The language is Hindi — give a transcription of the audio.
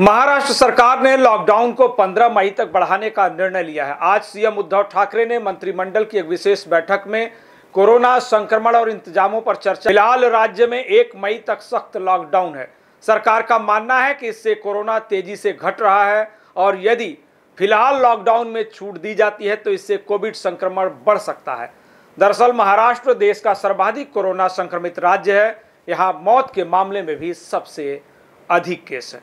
महाराष्ट्र सरकार ने लॉकडाउन को 15 मई तक बढ़ाने का निर्णय लिया है। आज सीएम उद्धव ठाकरे ने मंत्रिमंडल की एक विशेष बैठक में कोरोना संक्रमण और इंतजामों पर चर्चा। फ़िलहाल राज्य में एक मई तक सख्त लॉकडाउन है। सरकार का मानना है कि इससे कोरोना तेज़ी से घट रहा है और यदि फ़िलहाल लॉकडाउन में छूट दी जाती है तो इससे कोविड संक्रमण बढ़ सकता है। दरअसल महाराष्ट्र देश का सर्वाधिक कोरोना संक्रमित राज्य है। यहाँ मौत के मामले में भी सबसे अधिक केस है।